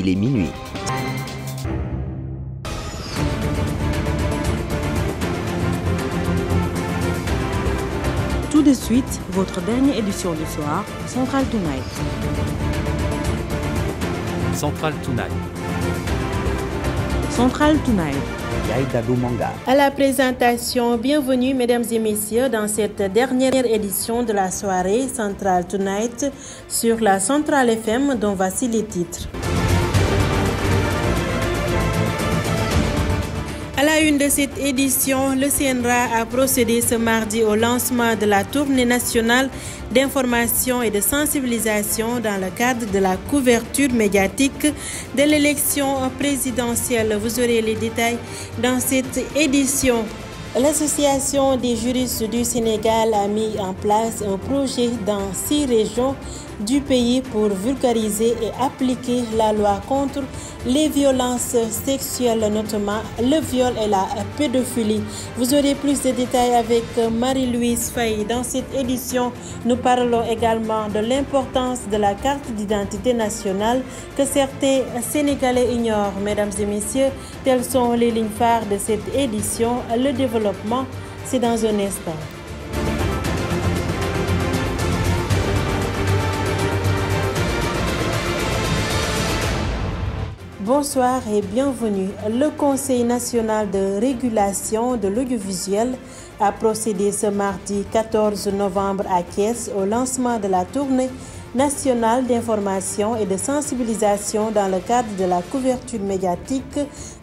il est minuit. Tout de suite, votre dernière édition du soir, Central Tonight. Central Tonight. Central Tonight. À la présentation, bienvenue mesdames et messieurs dans cette dernière édition de la soirée Central Tonight sur la Centrale FM dont voici les titres. À la une de cette édition, le CNRA a procédé ce mardi au lancement de la tournée nationale d'information et de sensibilisation dans le cadre de la couverture médiatique de l'élection présidentielle. Vous aurez les détails dans cette édition. L'Association des juristes du Sénégal a mis en place un projet dans six régions du pays pour vulgariser et appliquer la loi contre les violences sexuelles, notamment le viol et la pédophilie. Vous aurez plus de détails avec Marie-Louise Faye. Dans cette édition, nous parlons également de l'importance de la carte d'identité nationale que certains Sénégalais ignorent. Mesdames et messieurs, telles sont les lignes phares de cette édition. Le développement, c'est dans un instant. Bonsoir et bienvenue. Le Conseil national de régulation de l'audiovisuel a procédé ce mardi 14 novembre à Kies au lancement de la tournée nationale d'information et de sensibilisation dans le cadre de la couverture médiatique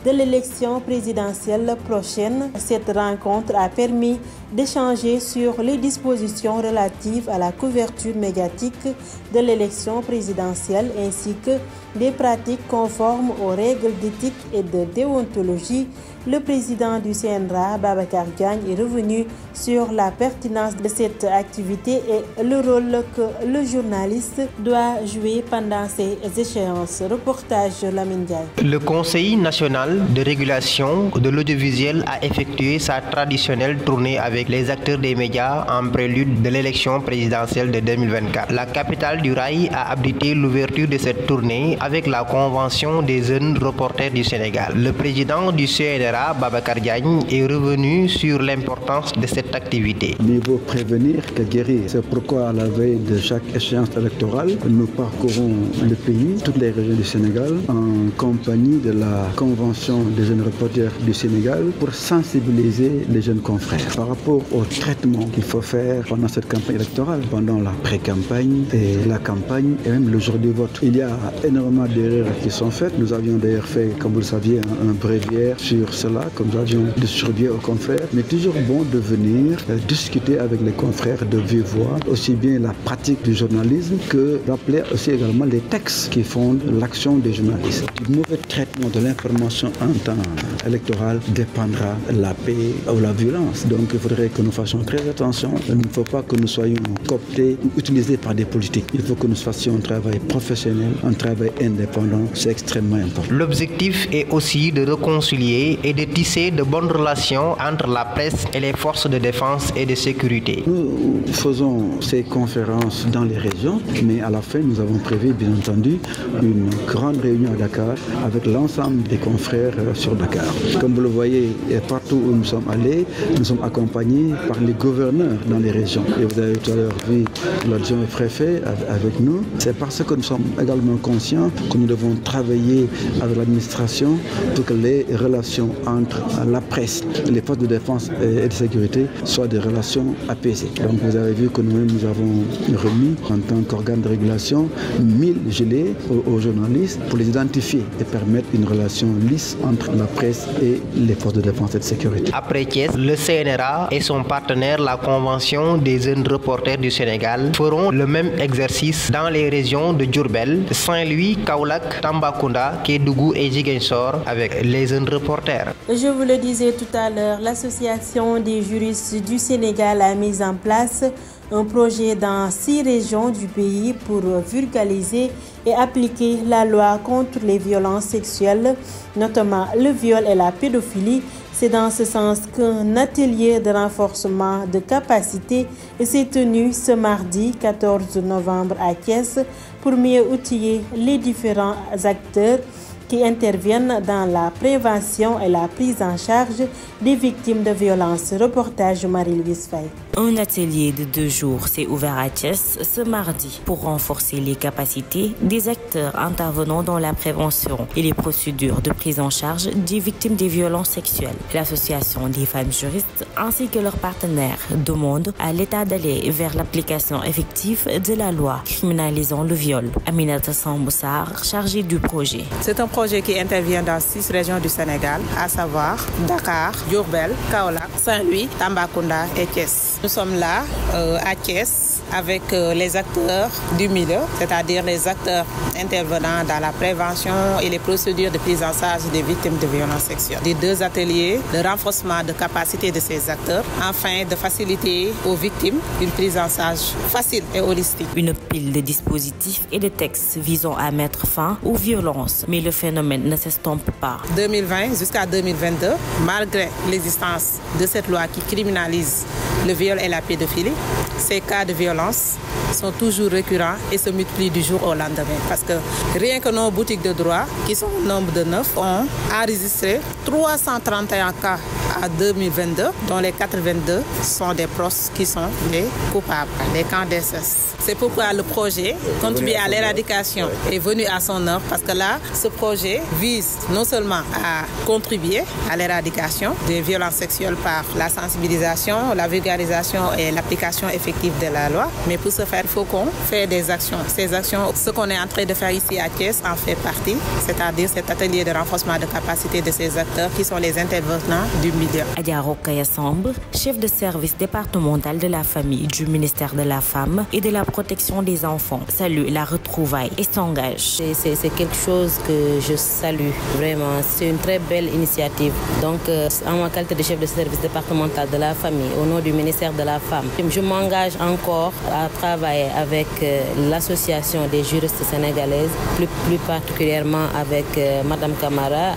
de l'élection présidentielle prochaine. Cette rencontre a permis d'échanger sur les dispositions relatives à la couverture médiatique de l'élection présidentielle ainsi que des pratiques conformes aux règles d'éthique et de déontologie. Le président du CNRA, Babacar Diagne, est revenu sur la pertinence de cette activité et le rôle que le journaliste doit jouer pendant ces échéances. Reportage Lamine Le Conseil national de régulation de l'audiovisuel a effectué sa traditionnelle tournée avec les acteurs des médias en prélude de l'élection présidentielle de 2024. La capitale du Rail a abrité l'ouverture de cette tournée avec la Convention des jeunes reporters du Sénégal. Le président du CNRA, Babacar Diagne, est revenu sur l'importance de cette activité. Mieux prévenir que guérir. C'est pourquoi à la veille de chaque échéance électorale, nous parcourons le pays, toutes les régions du Sénégal, en compagnie de la Convention des jeunes reporters du Sénégal pour sensibiliser les jeunes confrères par rapport au traitement qu'il faut faire pendant cette campagne électorale, pendant la pré-campagne et la campagne et même le jour du vote. Il y a énormément d'erreurs qui sont faites. Nous avions d'ailleurs fait, comme vous le saviez, un, bréviaire sur cela, comme nous avions distribué aux confrères. Mais toujours bon de venir euh, discuter avec les confrères de vive voix, aussi bien la pratique du journalisme que rappeler aussi également les textes qui fondent l'action des journalistes. Du mauvais traitement de l'information en temps électoral dépendra la paix ou la violence. Donc il faudrait que nous fassions très attention. Il ne faut pas que nous soyons cooptés ou utilisés par des politiques. Il faut que nous fassions un travail professionnel, un travail indépendant. C'est extrêmement important. L'objectif est aussi de réconcilier et de tisser de bonnes relations entre la presse et les forces de défense et de sécurité. Nous faisons ces conférences dans les régions, mais à la fin, nous avons prévu, bien entendu, une grande réunion à Dakar avec l'ensemble des confrères sur Dakar. Comme vous le voyez, partout où nous sommes allés, nous sommes accompagnés par les gouverneurs dans les régions. Et vous avez tout à l'heure vu l'adjoint préfet avec nous. C'est parce que nous sommes également conscients que nous devons travailler avec l'administration pour que les relations entre la presse, les forces de défense et de sécurité soient des relations apaisées. Donc vous avez vu que nous-mêmes nous avons remis en tant qu'organe de régulation 1000 gilets aux, journalistes pour les identifier et permettre une relation lisse entre la presse et les forces de défense et de sécurité. Après Thiès, le CNRA et son partenaire, la Convention des jeunes reporters du Sénégal, feront le même exercice dans les régions de Djurbel, Saint-Louis, Kaolack, Tambacounda, Kédougou et Ziguinchor avec les jeunes reporters. Je vous le disais tout à l'heure, l'Association des juristes du Sénégal a mis en place un projet dans six régions du pays pour vulgariser et appliquer la loi contre les violences sexuelles, notamment le viol et la pédophilie. C'est dans ce sens qu'un atelier de renforcement de capacité s'est tenu ce mardi 14 novembre à Kies pour mieux outiller les différents acteurs qui interviennent dans la prévention et la prise en charge des victimes de violences. Reportage Marie-Louise Faye. Un atelier de deux jours s'est ouvert à Thiès ce mardi pour renforcer les capacités des acteurs intervenant dans la prévention et les procédures de prise en charge des victimes des violences sexuelles. L'association des femmes juristes ainsi que leurs partenaires demandent à l'État d'aller vers l'application effective de la loi criminalisant le viol. Aminata Samboussar, chargée du projet. C'est un projet qui intervient dans six régions du Sénégal, à savoir Dakar, Diourbel, Kaolack, Saint-Louis, Tambacounda et Thiès. Nous sommes là euh, à Thiès avec euh, les acteurs du milieu, c'est-à-dire les acteurs intervenant dans la prévention et les procédures de prise en charge des victimes de violences sexuelles. Des deux ateliers de renforcement de capacité de ces acteurs afin de faciliter aux victimes une prise en charge facile et holistique. Une pile de dispositifs et de textes visant à mettre fin aux violences, mais le phénomène ne s'estompe pas. 2020 jusqu'à 2022, malgré l'existence de cette loi qui criminalise le viol et la pédophilie, ces cas de violence sont toujours récurrents et se multiplient du jour au lendemain. Parce que rien que nos boutiques de droit, qui sont au nombre de neuf, ont enregistré 331 cas à 2022, dont les 82 sont des pros qui sont les coupables, les camps d'inceste. C'est pourquoi le projet contribue à l'éradication est venu à son heure parce que là, ce projet vise non seulement à contribuer à l'éradication des violences sexuelles par la sensibilisation, la vulgarisation et l'application effective de la loi, mais pour ce faire, il faut qu'on fait des actions. Ces actions, ce qu'on est en train de faire ici à Thiès en fait partie, c'est-à-dire cet atelier de renforcement de capacité de ces acteurs qui sont les intervenants du milieu. Adia Rokaya Sambre, chef de service départemental de la famille du ministère de la Femme et de la protection des enfants, salue la retrouvaille et s'engage. C'est quelque chose que je salue vraiment. C'est une très belle initiative. Donc, euh, en ma qualité de chef de service départemental de la famille, au nom du ministère de la Femme, je m'engage encore à travailler avec euh, l'association des juristes sénégalaises, plus, plus particulièrement avec euh, Madame Camara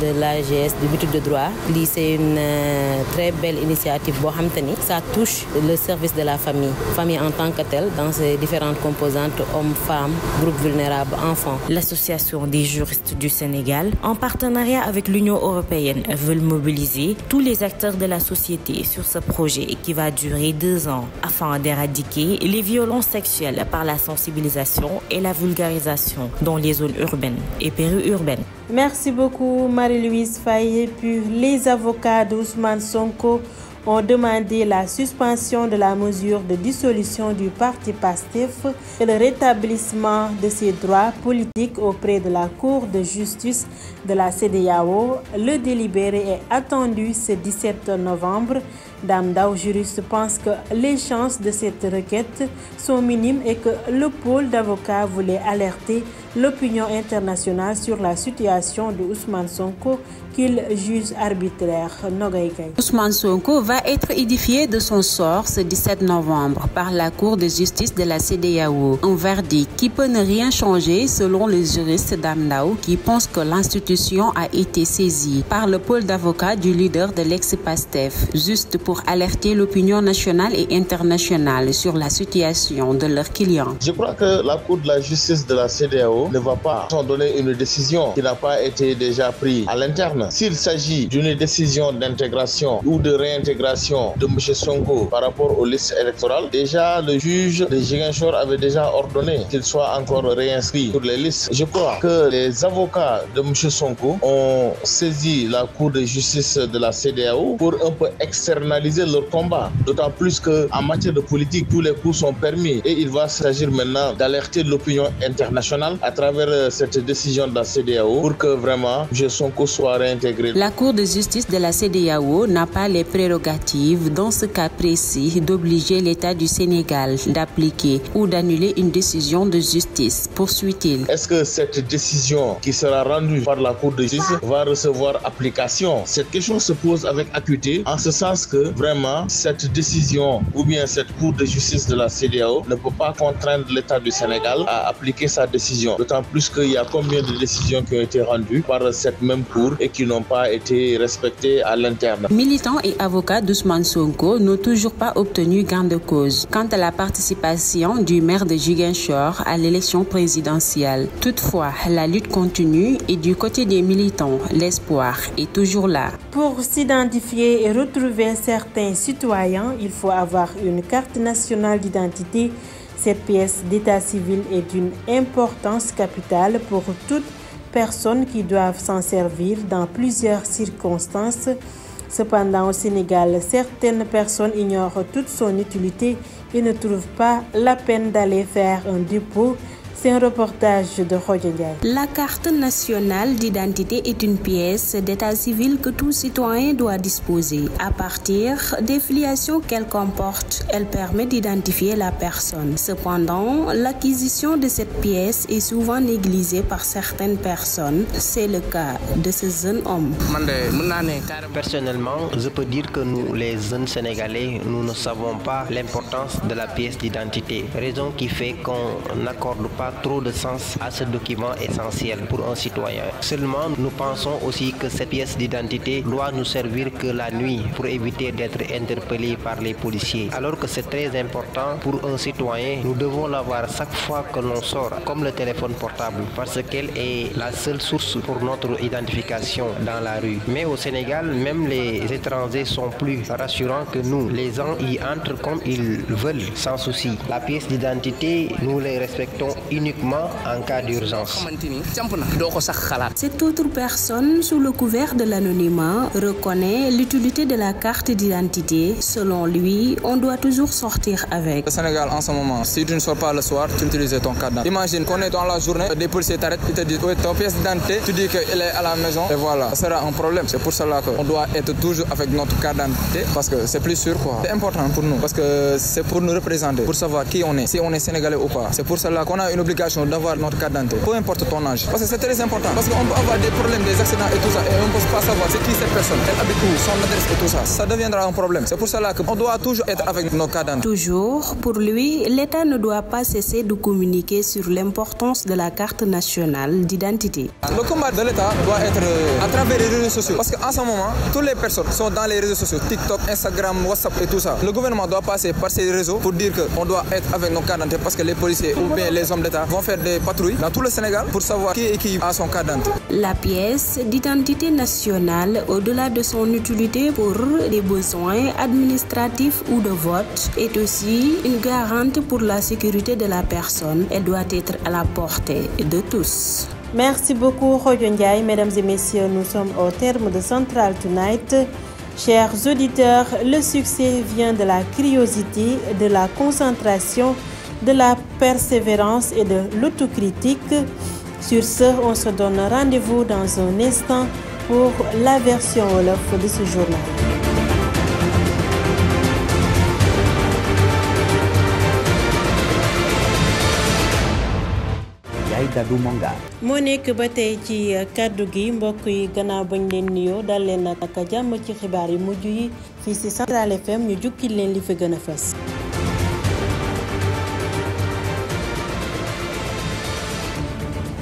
de l'AGS du but de droit. C'est une très belle initiative. Ça touche le service de la famille, famille en tant que telle, dans ses différentes composantes, hommes, femmes, groupes vulnérables, enfants. L'association des juristes du Sénégal, en partenariat avec l'Union européenne, veulent mobiliser tous les acteurs de la société sur ce projet qui va durer deux ans afin d'éradiquer les violences sexuelles par la sensibilisation et la vulgarisation dans les zones urbaines et périurbaines. Merci beaucoup Marie-Louise Faye. Puis les avocats d'Ousmane Sonko ont demandé la suspension de la mesure de dissolution du parti PASTEF et le rétablissement de ses droits politiques auprès de la Cour de justice de la CDAO. Le délibéré est attendu ce 17 novembre. Dame Dao, juriste, pense que les chances de cette requête sont minimes et que le pôle d'avocats voulait alerter l'opinion internationale sur la situation de Ousmane Sonko qu'il juge arbitraire. Ousmane Sonko va être édifié de son sort ce 17 novembre par la Cour de justice de la CDAO. Un verdict qui peut ne rien changer selon les juristes d'Amdao qui pensent que l'institution a été saisie par le pôle d'avocats du leader de l'ex-PASTEF, juste pour alerter l'opinion nationale et internationale sur la situation de leurs clients. Je crois que la Cour de justice de la CDAO ne va pas donner une décision qui n'a pas été déjà prise à l'interne. S'il s'agit d'une décision d'intégration ou de réintégration de M. Sonko par rapport aux listes électorales, déjà le juge de Giguinchor avait déjà ordonné qu'il soit encore réinscrit sur les listes. Je crois que les avocats de M. Sonko ont saisi la Cour de justice de la CDAO pour un peu externaliser leur combat. D'autant plus qu'en matière de politique, tous les coups sont permis et il va s'agir maintenant d'alerter l'opinion internationale à travers euh, cette décision de la CDAO pour que vraiment M. Sonko soit réintégré. La Cour de justice de la CDAO n'a pas les prérogatives dans ce cas précis d'obliger l'État du Sénégal d'appliquer ou d'annuler une décision de justice, poursuit-il. Est-ce que cette décision qui sera rendue par la Cour de justice va recevoir application? Cette question se pose avec acuité en ce sens que que vraiment cette décision ou bien cette cour de justice de la CDAO ne peut pas contraindre l'État du Sénégal à appliquer sa décision. D'autant plus qu'il y a combien de décisions qui ont été rendues par cette même cour et qui n'ont pas été respectées à l'interne. Militants et avocats d'Ousmane Sonko n'ont toujours pas obtenu gain de cause quant à la participation du maire de Giguinchor à l'élection présidentielle. Toutefois, la lutte continue et du côté des militants, l'espoir est toujours là. Pour s'identifier et retrouver certains citoyens, il faut avoir une carte nationale d'identité. Cette pièce d'état civil est d'une importance capitale pour toute personne qui doivent s'en servir dans plusieurs circonstances. Cependant, au Sénégal, certaines personnes ignorent toute son utilité et ne trouvent pas la peine d'aller faire un dépôt. C'est un reportage de Roger. La carte nationale d'identité est une pièce d'état civil que tout citoyen doit disposer. À partir des filiations qu'elle comporte, elle permet d'identifier la personne. Cependant, l'acquisition de cette pièce est souvent négligée par certaines personnes. C'est le cas de ce jeune homme. Personnellement, je peux dire que nous, les jeunes Sénégalais, nous ne savons pas l'importance de la pièce d'identité. Raison qui fait qu'on n'accorde pas trop de sens à ce document essentiel pour un citoyen. Seulement, nous pensons aussi que cette pièce d'identité doit nous servir que la nuit pour éviter d'être interpellés par les policiers. Alors que c'est très important pour un citoyen, nous devons l'avoir chaque fois que l'on sort, comme le téléphone portable, parce qu'elle est la seule source pour notre identification dans la rue. Mais au Sénégal, même les étrangers sont plus rassurants que nous. Les gens y entrent comme ils veulent, sans souci. La pièce d'identité, nous les respectons uniquement en cas d'urgence. Cette autre personne, sous le couvert de l'anonymat, reconnaît l'utilité de la carte d'identité. Selon lui, on doit toujours sortir avec. Au Sénégal, en ce moment, si tu ne sors pas le soir, tu utilises ton carte. Imagine qu'on est dans la journée, des policiers t'arrêtent, ils te disent oui, ton pièce d'identité, tu dis qu'elle est à la maison, et voilà, ça sera un problème. C'est pour cela qu'on doit être toujours avec notre carte d'identité, parce que c'est plus sûr quoi. C'est important pour nous, parce que c'est pour nous représenter, pour savoir qui on est, si on est sénégalais ou pas. C'est pour cela qu'on a une d'avoir notre carte d'identité, peu importe ton âge. Parce que c'est très important, parce qu'on peut avoir des problèmes, des accidents et tout ça, et on ne peut pas savoir c'est qui cette personne, elle habite où, son adresse et tout ça. Ça deviendra un problème. C'est pour cela qu'on doit toujours être avec nos cartes d'identité. Toujours, pour lui, l'État ne doit pas cesser de communiquer sur l'importance de la carte nationale d'identité. Le combat de l'État doit être à travers les réseaux sociaux. Parce qu'en ce moment, toutes les personnes sont dans les réseaux sociaux, TikTok, Instagram, WhatsApp et tout ça. Le gouvernement doit passer par ces réseaux pour dire qu'on doit être avec nos cartes d'identité parce que les policiers ou bien les hommes d'État vont faire des patrouilles dans tout le Sénégal pour savoir qui est qui a son d'identité. La pièce d'identité nationale, au-delà de son utilité pour des besoins administratifs ou de vote, est aussi une garante pour la sécurité de la personne. Elle doit être à la portée de tous. Merci beaucoup, Ndiaye. Mesdames et messieurs, nous sommes au terme de Central Tonight. Chers auditeurs, le succès vient de la curiosité, de la concentration, de la persévérance et de l'autocritique. Sur ce, on se donne rendez-vous dans un instant pour la version Wolof de ce journal. moo nekk ba tey ci kàddu gi mbokk yi gannaaw bañ leen nuyoo dal leen ak jàmm ci xibaar yi mujj yi fii ci Central FM ñu jukkil leen li fi gën a fës.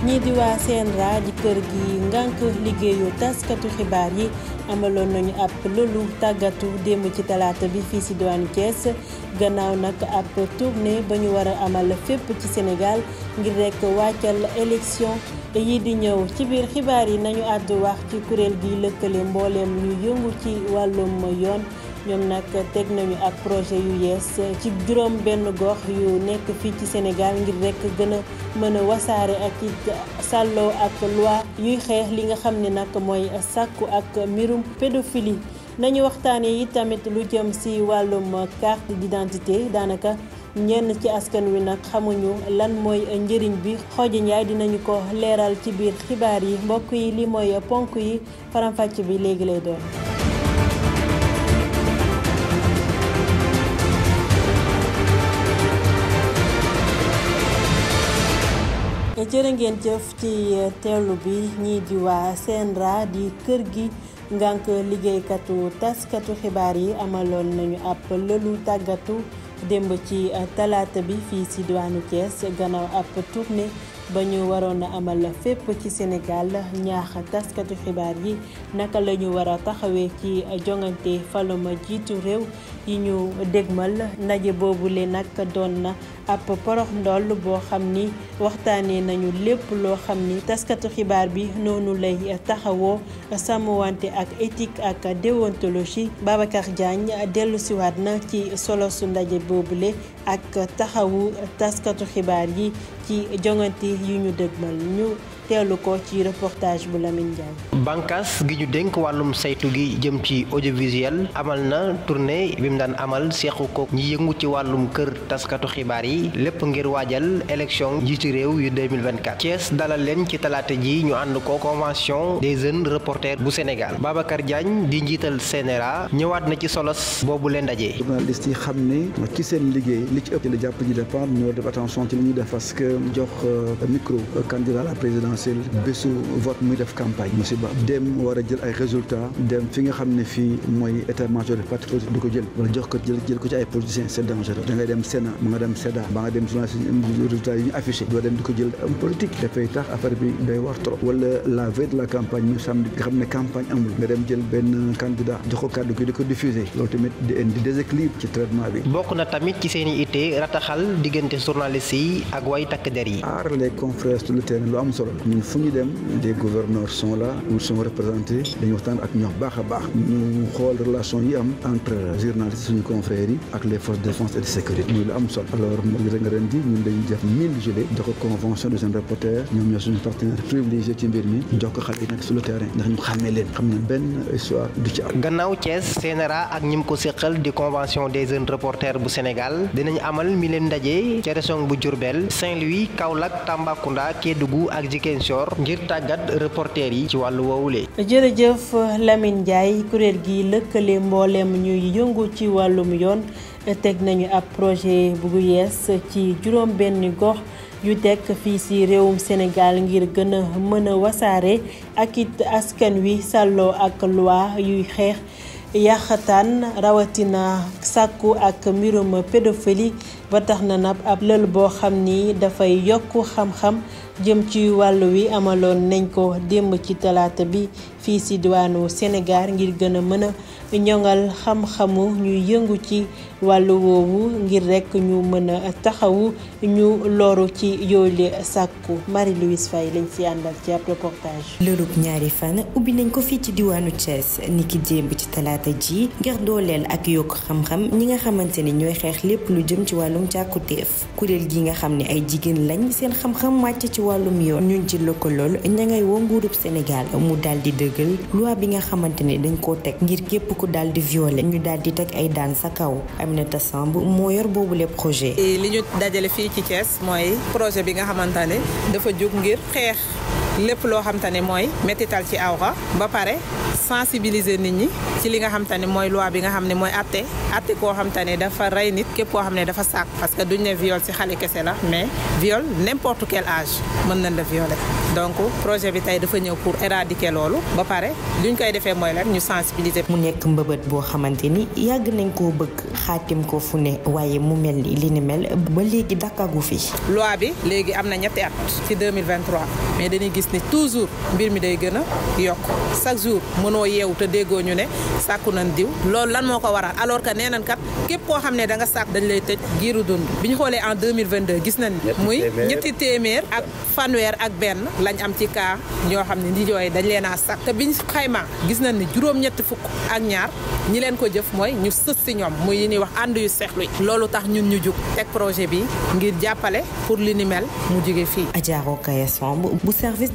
Ñii di waa CNRA di kër gi ngànk liggéeyu taskatu xibaar yi amaloon nañu ab loolu tàggatu démb ci talaata bi fii ci diwaanu Thiès. Gannaaw nag ab tournée ba ñu war a amal fépp ci Sénégal ngir rekk wàccal élection yi di ñëw. Ci biir xibaar yi nañu àddu wax ci kuréel gi lëkkale mbooleem ñu yëngu ci wàllum yoon. Ñoom nag teg nañu ak projet yu yees ci juróom benn gox yu nekk fii ci Sénégal ngir rekk gën a mën a wasaare ak it sàlloo ak loi yuy xeex li nga xam ne nag mooy sàkku ak mbirum pédophilie. Nañu waxtaane yi tamit lu jëm ci wàllum carte d'identité. Daanaka ñenn ci askan wi nag xamuñu lan mooy njëriñ bi. Xooji njaay dinañu ko leeral ci biir xibaar yi. Mbokk yi li mooy ponk yi faram-fàcc bi léegi lay doon. Jërë ngeen jëf ci teewlu bi ñii di waa CNRA di kër gi ngànk liggéeykatu taskatu xibaar yi amaloon nañu ab lëlu tàggatu démb ci talaata bi fii ci diwaanu Thiès gannaaw ab tournée ba ñu waroon a amal fépp ci Sénégal ñaax taskatu xibaar yi naka la ñu war a taxawee ci jongante faluma jiitu réew yi ñu dégmal ndaje boobule nag doon na ab porox ndoll boo xam ni waxtaanee nañu lépp loo xam ni taskatu xibaar bi noonu lay taxawoo. Sàmmwante ak éthique ak déontologie Babacar Diagne dellu siwaat na ci solo su ndaje boobule ak taxawu taskatu xibaar yi ci jongante yu ñu dëgmal ñu teelu ko ci reportage bu Lamine Ndiaye. bànkaas gi ñu dénk wàllum saytu gi jëm ci audiovisuel amal na tournée bi mu daan amal seexu ko ñi yëngu ci wàllum kër taskatu xibaar yi lépp ngir waajal élection njiitu réew yu 2024 Thiès dalal leen ci talaata ji ñu ànd ko convention des jeunes reporters bu Sénégal Babacar Diagne di njiital CNRA ñëwaat na ci solos boobu leen ndaje. journaliste yi xam ne ci seen liggéey li ci ëpp ci la jàpp ñu dépendre ñoo def attention ci li ñuy def parce que jox micro candidat à la présidentielle bésu vote muy def campagne. Musiba dem war a jël ay résultats dem fi nga xam ne fii mooy état major parti politique du ko jël. Wala jox ko jël jël ko ci ay politiciens c'est dangereux. Da ngay dem Sénat ba nga dem SEDA ba nga dem journaliste résultats yi ñu affiché. Doo dem di ko jël am politique. Dafay tax affaire bi day war trop. Wala la veille de la campagne ñu samedi nga xam ne campagne amul nga dem jël benn candidat jox ko kàddu gi di ko diffuser. Loolu tamit di indi déséquilibre ci traitement bi. bokk na tamit ci seeni itte rataxal diggante journaliste yi ak way takk der yi. aar les confrères sur le terrain lu am solo ñun fu ñu des gouverneurs sont là ou sont représentés dañu waxtaan ak ñoom baax a baax. Ñu xool relation yi am entre journalistes suñu confrères yi ak les forces de défense et de sécurité. Muy lu am solo. Alors mooy ren ren di ñun dañuy def mille gilets jox convention des jeunes reporters ñoom ñoo suñu partenaire privilégié ci mbir mi jox ko sur le terrain ndax ñu xàmmee leen. Xam ne benn histoire du ci am. gannaaw Thiès CNRA ak ñim ko séqal di convention des jeunes reporters bu Sénégal dinañ amal mi leen ndaje ca région bu Diourbel Saint-Louis Kaolack Tambacounda Kédougou ak Ngir tàggat reporter yi ci wàllu woowule. jërëjëf Lamine Ndiaye kuréel gi lëkkale mboolem ñuy yëngu ci wàllum yoon teg nañu ab projet bu yees ci juróom benn gox yu tekk fii ci réewum Sénégal ngir gën a mën a wasaare ak it askan wi sàlloo ak loi yuy xeex yaxataan rawatina sàkku ak mbirum pédophilie ba tax na nag ab lël boo xam ni dafay yokk xam-xam jëm ci wàllu wi amaloon nañ ko démb ci talaata bi fii ci diwaanu Sénégal ngir gën a mën a ñoŋal xam-xamu ñuy yëngu ci wàllu woowu ngir rekk ñu mën a taxawu ñu loru ci yooyu sàkku. Marie-Louise Faye lañ ci àndal ci ab ñaari fan ubbi nañ ko fii ci diwaanu Thiès. Niki démb ci talaata ji ngir dooleel ak yokk xam-xam ñi nga xamante ni ñooy xeex lépp lu jëm ci wàllum càkkutéef. Kuréel gi nga xam ne ay jigéen lañ seen xam-xam màcc ci wàllum yoon ñu ci lëkkalool ña ngay woo nguurub Sénégal mu daal di dëggal loi bi nga xamante ne dañ koo teg ngir képp ku daal di violer ñu daal di teg ay daan sa kaw Aminata Samb moo yor boobu le projet. li ñu dajale fii ci Thiès mooy projet bi nga xamante ne dafa jóg ngir xeex lépp loo xamante ne mooy métital ci awra ba pare sensibiliser nit ñi ci li nga xamante ne mooy loi bi nga xam ne mooy atte atte koo xamante ne dafa rey nit képp koo xam ne dafa sàkk parce que duñ ne viol ci xale kese la mais viol n'importe quel âge mën nañ la violer donc projet bi tey dafa ñëw pour éradiquer loolu ba pare duñ koy defee mooy lan ñu sensibiliser. mu nekk mbëbët boo xamante ni yàgg nañ koo bëgg xaatim ko fu ne waaye mu mel ni li ni mel ba léegi dakkagu fi. loi bi léegi am na ñetti at ci 2023 mais dañuy gis ni toujours mbir mi day gën a yokk. Chaque jour mënoo yeewu te déggoo ñu ne sàkku nañ diw. Loolu lan moo ko waral? Alors que nee nañ kat képp koo xam ne da nga sàkk dañ lay tëj giiru dund. Bi ñu xoolee en 2022 gis nañ muy ñetti téeméer ak fanweer ak benn lañ am ci cas ñoo xam ne ndi yooyu dañ leen a sàkk. Te biñ xayma gis nañ ni juróom-ñetti fukk ak ñaar ñi leen ko jëf mooy ñu sës si ñoom muy yi ñuy wax ànd yu seexlu yi. Loolu tax ñun ñu jug teg projet bi ngir jàppale pour li ni mel mu jóge fii. Bu service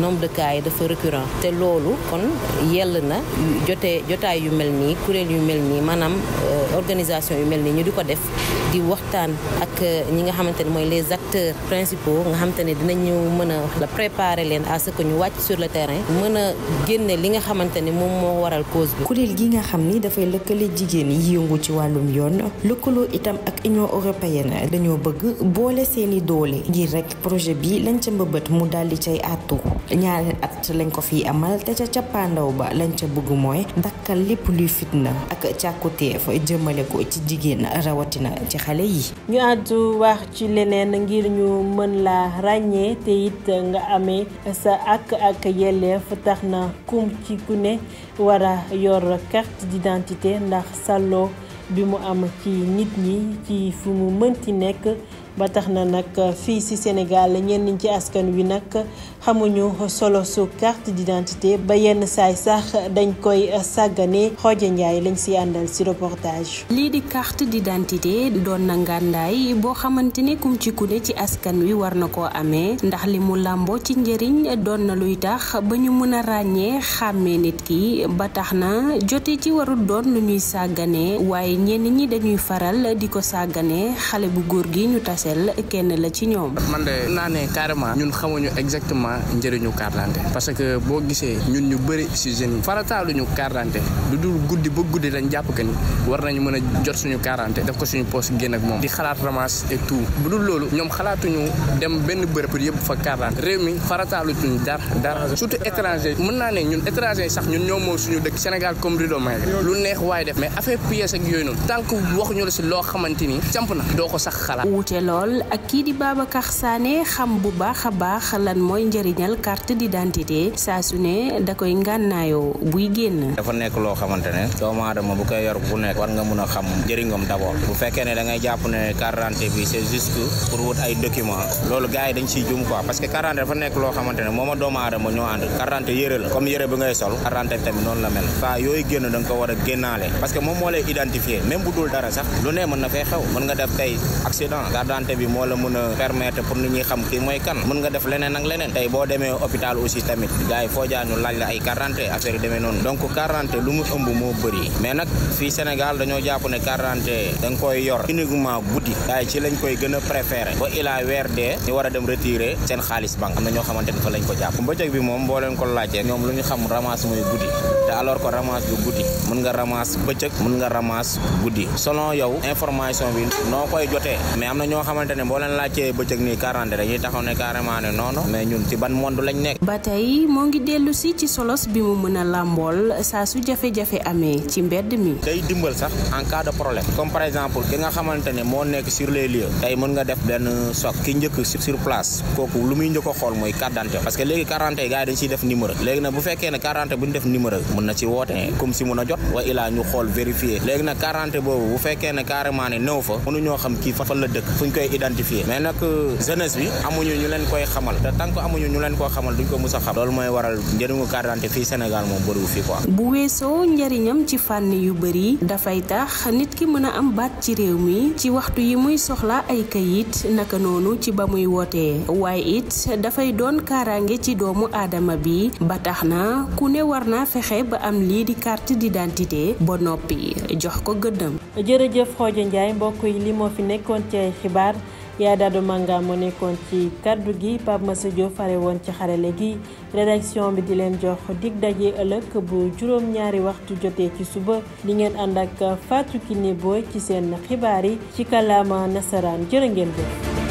nombre de cas yi dafa récurrent te loolu kon yell na jotee jotaay yu mel nii kuréel yu mel nii maanaam organisation yu mel nii ñu di ko def di waxtaan ak ñi nga xamante ne mooy les acteurs principaux nga xamante ne dinañu mën a la préparer leen à que ñu wàcc sur le terrain mën a li nga xamante ne moom moo waral cause bi. kuréel gi nga xam ni dafay lëkkale jigéen yi yëngu ci wàllum yoon lëkkaloo itam ak union européenne dañoo bëgg boole seeni doole ngir rek projet bi lañ ca mbëbët mu daal di cay àttu ñaari at lañ ko fiy amal te ca cappaandaw ba lañ ca bëgg mooy dakkal lépp luy fitna ak càkkuteef jëmale ko ci jigéen rawatina ci xale yi. ñu àddu wax ci leneen ngir ñu mën la ràññee te it nga amee sa ak ak yelleef tax na kum ci ku ne war a yor carte ndax sàlloo bi mu am ci nit ñi ci mu mënti nekk ba tax na nag fii ci Sénégal ñenn ci askan wi nag xamuñu solo su carte d'identité ba yenn saay sax dañ koy sàggane. Xooja njaay lañ ci àndal ci reportage. lii di carte d'identité doon na ngàndaay boo xamante ne kum ci ku ne ci askan wi war na koo amee. Ndax li mu làmboo ci njëriñ doon na luy tax ba ñu mën a ràññee nit ki. Ba tax na ci doon lu ñuy sàggane. Waaye ñenn ñi dañuy faral di ko sàggane. Xale bu góor gi ñu tase kenn la ci ñoom. man de naa ne carrément ñun xamuñu exactement njëriñu carte d'identité parce que boo gisee ñun ñu bëri si jeunes yi farataaluñu carte d'identité lu dul guddi ba guddi dañ jàpp que ni war nañu mën a jot suñu carte d'identité def ko suñu poste génn ak moom di xalaat ramas et tout. Bu dul loolu ñoom xalaatuñu dem benn bërëb yëpp fa carte d'identité réew mi farataaluñu dara dara surtout étranger mën naa ne ñun étranger sax ñun ñoo moom suñu dëkk Sénégal comme rideau may lu neex waaye def mais affaire pièce ak yooyu noonu tant que waxuñu la ci loo xamante ni camp na doo ko sax xalaat. Lool ak kii di Babacar Sané xam bu baax a baax lan mooy njëriñal carte d'identité saa su ne da koy ngànnaayoo buy génn. dafa nekk loo xamante ne doomu aadama bu koy yor bu nekk war nga mun a xam njëriñam d'abord. Bu fekkee ne da ngay jàpp ne carte bi c'est juste pour wut ay documents loolu gars yi dañ ciy jum quoi parce que carte d'identité dafa nekk loo xamante ne moom a doomu aadama ñoo ànd. Carte d'identité la comme yëre bi ngay sol carte d'identité tamit noonu la mel. Saa yooyu génn da nga ko war a parce que moom moo lay identifier même bu dul dara sax lu ne mën na fay xew. Mën nga def tey accident carte d'identité bi moo la mën a permettre pour nit ñi xam kii mooy kan. mën nga def leneen ak leneen. tey boo demee hôpital aussi tamit gars yi foo jaar laaj la ay quarante affaire yi noonu. donc quarante lu mu ëmb moo bëri. mais nag fii Sénégal dañoo jàpp ne quarante da koy yor uniquement guddi. gars ci lañ koy gën a préféré ba ilaa weer dee ñu war a dem retirer seen xaalis banque. am na ñoo xamante ne fa lañ ko jàpp. bëccëg bi moom boo leen ko laajtee ñoom lu ñu xam ramasse mooy xamante ne boo leen laajtee bëccëg nii 40 dañuy taxaw ne carrément ne non non. Mais ñun ci ban monde lañ nekk. ba tey moo ngi dellu si ci solos bi mu mën a làmbool saa su jafe-jafe amee ci mbedd mi. day dimbal sax en cas de problème. Comme par exemple ki nga xamante ne moo nekk sur les lieux. Tey mën nga def benn soc ki njëkk sur place. Kooku lu muy njëkk a xool mooy carte d'identité parce que léegi carte d'identité gars yi dañ siy def numéro. Léegi nag bu fekkee ne carte d'identité bu ñu def numéro mën na ci woote comme si mën a jot. Wa ilaa ñu xool vérifier. Léegi nag carte d'identité boobu bu fekkee ne carrément ne néew fa mënuñoo xam kii fa fan la dëkk fu ñu koy identifier. Mais nag jeunesse bi amuñu ñu leen koy xamal. Te tant que amuñu ñu leen koo xamal duñ ko mus a xam. Loolu mooy waral njëriñu carte d'identité fii Sénégal moom bëriwu fii quoi. bu weesoo njëriñam ci fànn yu bëri dafay tax nit ki mën a am baat ci réew mi ci waxtu yi muy soxla ay kayit naka noonu ci ba muy wootee. Waaye it dafay doon kaaraange ci doomu aadama bi ba tax na ku ne war naa fexe ba am lii di carte d'identité ba noppi. Jox ko gëddam. jërëjëf Xooja Njaay mbokk yi li moo fi nekkoon ci ay xibaar yaa daadu manga moo nekkoon ci kaddu gi Pape Massa Diop fare woon ci xarale gi. Rédaction bi di leen jox dig daje ëllëg bu juróom ñaari waxtu jotee ci suba. Di ngeen ànd ak Fatou Kiné Boy ci seen xibaar yi ci kàllaama nasaraan. Jërë ngeen jëf.